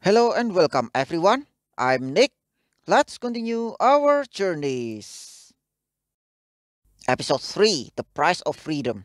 Hello and welcome everyone. I'm Nick. Let's continue our journeys. Episode 3 The Price of Freedom.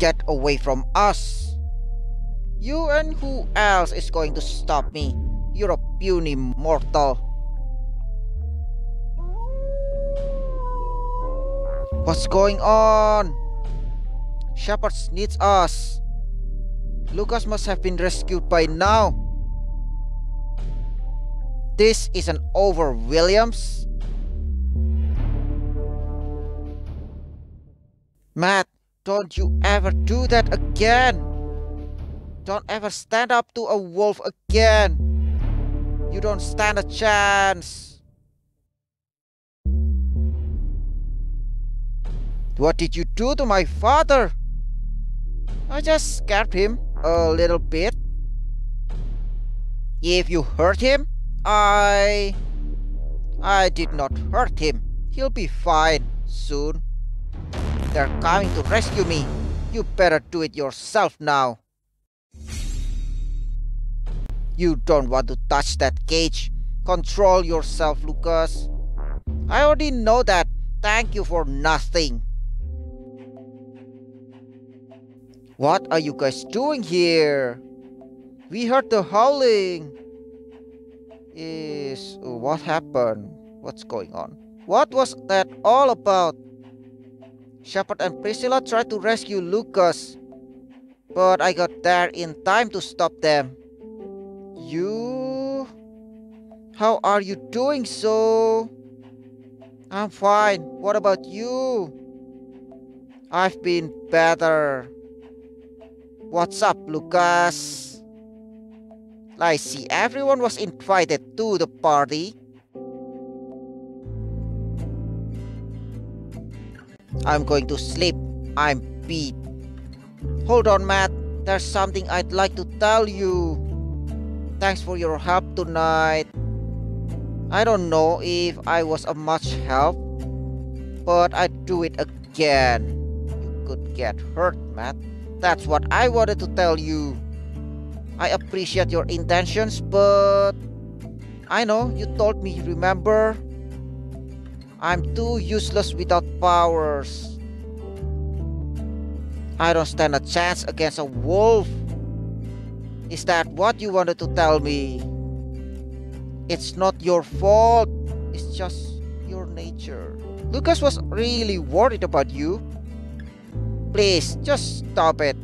Get away from us! You and who else is going to stop me? You're a puny mortal. What's going on? Shepherds needs us. Lucas must have been rescued by now. This isn't over, Williams. Matt, don't you ever do that again. Don't ever stand up to a wolf again. You don't stand a chance. What did you do to my father? I just scared him a little bit. If you hurt him, I... I did not hurt him. He'll be fine soon. They're coming to rescue me. You better do it yourself now. You don't want to touch that cage. Control yourself, Lucas. I already know that. Thank you for nothing. What are you guys doing here? We heard the howling. Is uh, what happened? What's going on? What was that all about? Shepard and Priscilla tried to rescue Lucas, but I got there in time to stop them. You? How are you doing so? I'm fine. What about you? I've been better. What's up, Lucas? I see everyone was invited to the party. I'm going to sleep. I'm beat. Hold on, Matt. There's something I'd like to tell you. Thanks for your help tonight. I don't know if I was a much help, but I'd do it again. You could get hurt, Matt. That's what I wanted to tell you. I appreciate your intentions, but I know you told me, remember? I'm too useless without powers. I don't stand a chance against a wolf. Is that what you wanted to tell me? It's not your fault. It's just your nature. Lucas was really worried about you. Please, just stop it.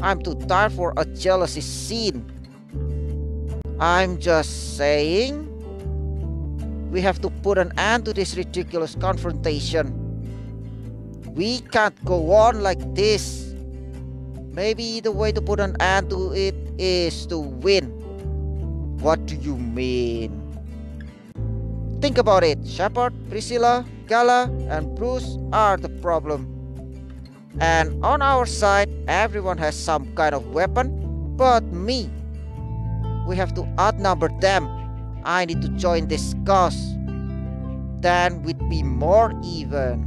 I'm too tired for a jealousy scene. I'm just saying we have to put an end to this ridiculous confrontation. We can't go on like this. Maybe the way to put an end to it is to win. What do you mean? Think about it. Shepard, Priscilla, Gala, and Bruce are the problem. And on our side, everyone has some kind of weapon, but me. We have to outnumber them I need to join this cause. Then we'd be more even.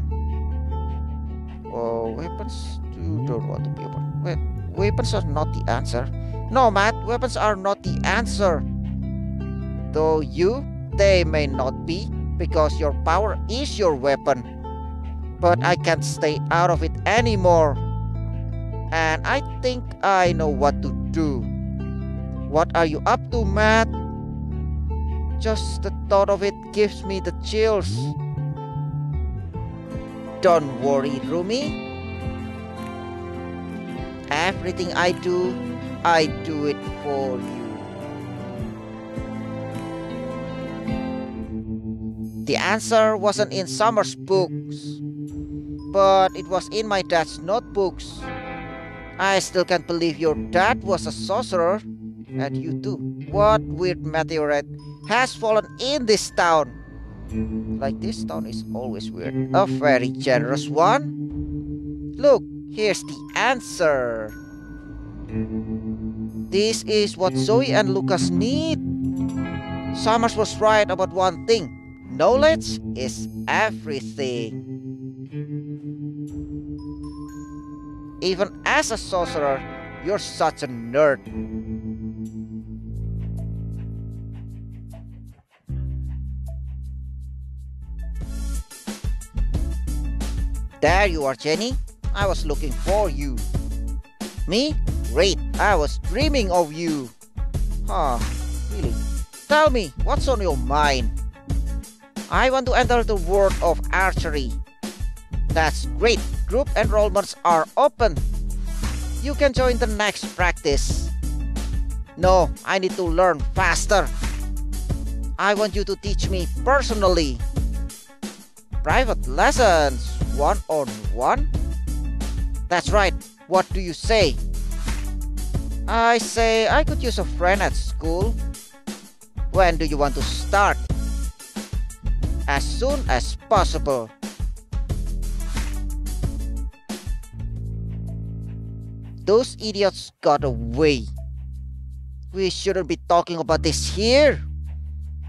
Oh, weapons? You don't want to be open. Weapons are not the answer. No, Matt, weapons are not the answer. Though you, they may not be, because your power is your weapon. But I can't stay out of it anymore. And I think I know what to do. What are you up to, Matt? Just the thought of it gives me the chills. Don't worry, Rumi. Everything I do, I do it for you. The answer wasn't in Summers' books, but it was in my dad's notebooks. I still can't believe your dad was a sorcerer, and you too. What weird meteorite has fallen in this town. Like this town is always weird. A very generous one. Look, here's the answer. This is what Zoe and Lucas need. Summers was right about one thing. Knowledge is everything. Even as a sorcerer, you're such a nerd. There you are, Jenny. I was looking for you. Me? Great. I was dreaming of you. Huh, really? Tell me, what's on your mind? I want to enter the world of archery. That's great. Group enrollments are open. You can join the next practice. No, I need to learn faster. I want you to teach me personally. Private lessons, one on one? That's right. What do you say? I say I could use a friend at school. When do you want to start? As soon as possible. Those idiots got away. We shouldn't be talking about this here.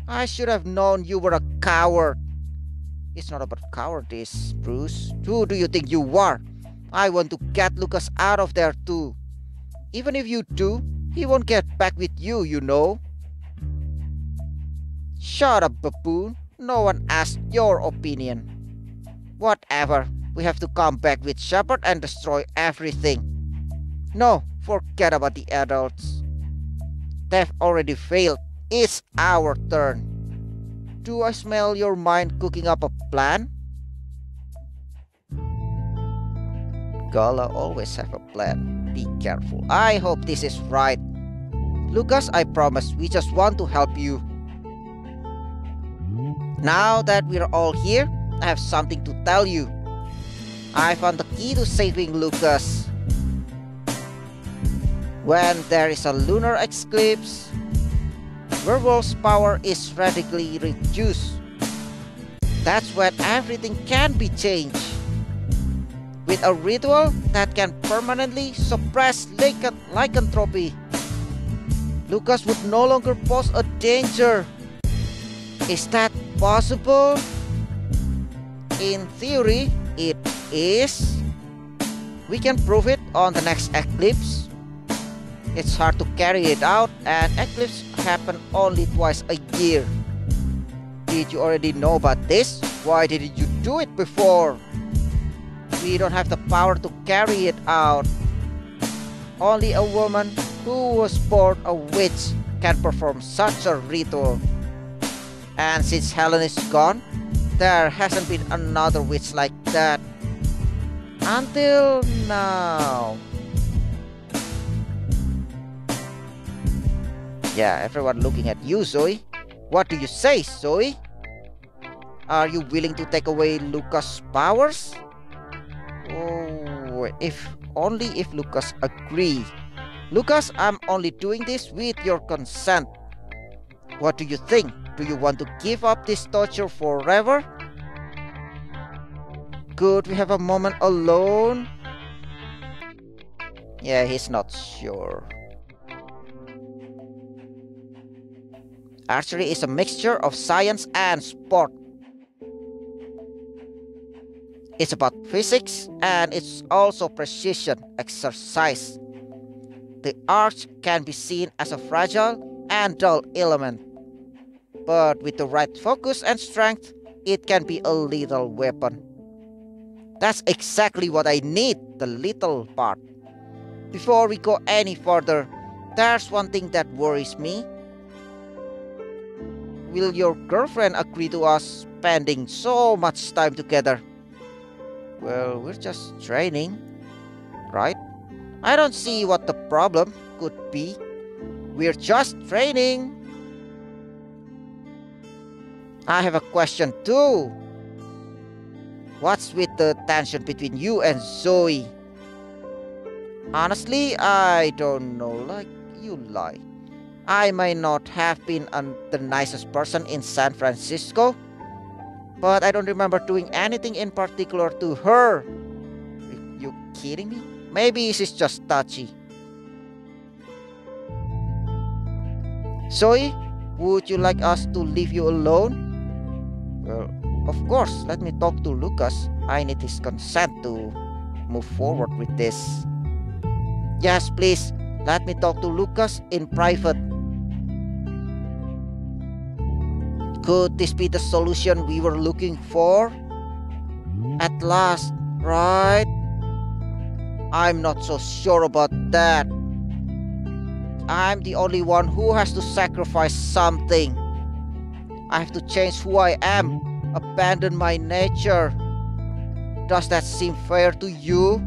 I should have known you were a coward. It's not about cowardice, Bruce. Who do you think you are? I want to get Lucas out of there too. Even if you do, he won't get back with you, you know. Shut up, baboon. No one asked your opinion. Whatever. We have to come back with Shepard and destroy everything. No, forget about the adults. They've already failed. It's our turn. Do I smell your mind cooking up a plan? Gala always have a plan. Be careful. I hope this is right. Lucas, I promise we just want to help you. Now that we're all here, I have something to tell you. I found the key to saving Lucas. When there is a lunar eclipse, Werewolf's power is radically reduced. That's when everything can be changed. With a ritual that can permanently suppress lycanthropy, Lucas would no longer pose a danger. Is that possible? In theory, it is. We can prove it on the next eclipse. It's hard to carry it out and eclipses happen only twice a year. Did you already know about this? Why didn't you do it before? We don't have the power to carry it out. Only a woman who was born a witch can perform such a ritual. And since Helen is gone, there hasn't been another witch like that. Until now. Yeah, everyone looking at you, Zoe. What do you say, Zoe? Are you willing to take away Lucas' powers? Oh, if only if Lucas agrees. Lucas, I'm only doing this with your consent. What do you think? Do you want to give up this torture forever? Could we have a moment alone? Yeah, he's not sure. Archery is a mixture of science and sport. It's about physics and it's also precision exercise. The arch can be seen as a fragile and dull element. But with the right focus and strength, it can be a lethal weapon. That's exactly what I need, the little part. Before we go any further, there's one thing that worries me will your girlfriend agree to us spending so much time together? Well, we're just training, right? I don't see what the problem could be. We're just training. I have a question too. What's with the tension between you and Zoe? Honestly, I don't know. Like, you lie. I may not have been the nicest person in San Francisco, but I don't remember doing anything in particular to her. You kidding me? Maybe she's just touchy. Zoe, would you like us to leave you alone? Well, of course, let me talk to Lucas. I need his consent to move forward with this. Yes, please, let me talk to Lucas in private. Could this be the solution we were looking for? At last, right? I'm not so sure about that. I'm the only one who has to sacrifice something. I have to change who I am, abandon my nature. Does that seem fair to you?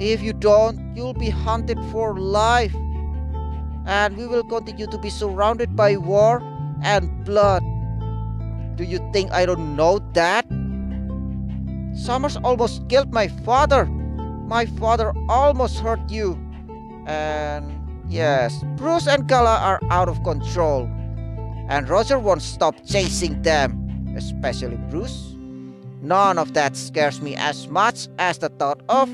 If you don't, you'll be hunted for life. And we will continue to be surrounded by war and blood. Do you think I don't know that? Summers almost killed my father. My father almost hurt you. And yes, Bruce and Gala are out of control. And Roger won't stop chasing them, especially Bruce. None of that scares me as much as the thought of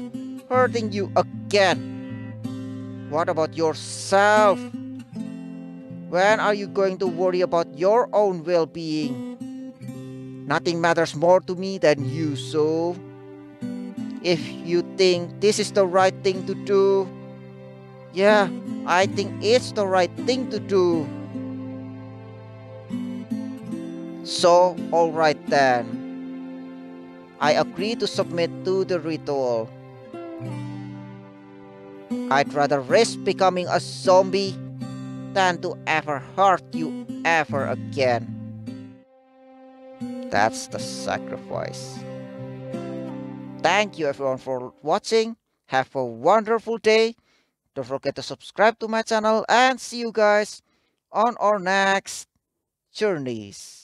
hurting you again. What about yourself? When are you going to worry about your own well being? Nothing matters more to me than you, so if you think this is the right thing to do, yeah, I think it's the right thing to do. So, alright then. I agree to submit to the ritual. I'd rather risk becoming a zombie than to ever hurt you ever again. That's the sacrifice. Thank you everyone for watching. Have a wonderful day. Don't forget to subscribe to my channel and see you guys on our next journeys.